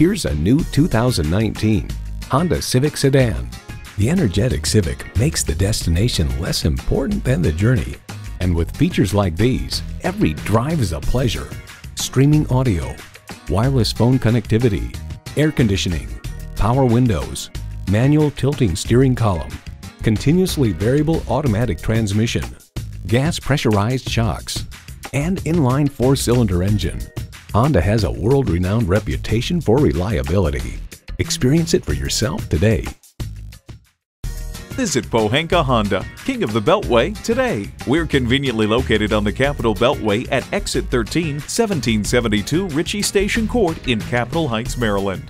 Here's a new 2019 Honda Civic Sedan. The energetic Civic makes the destination less important than the journey. And with features like these, every drive is a pleasure. Streaming audio, wireless phone connectivity, air conditioning, power windows, manual tilting steering column, continuously variable automatic transmission, gas pressurized shocks, and inline four-cylinder engine. Honda has a world-renowned reputation for reliability. Experience it for yourself today. Visit Pohanka Honda, King of the Beltway, today. We're conveniently located on the Capitol Beltway at Exit 13, 1772 Ritchie Station Court in Capitol Heights, Maryland.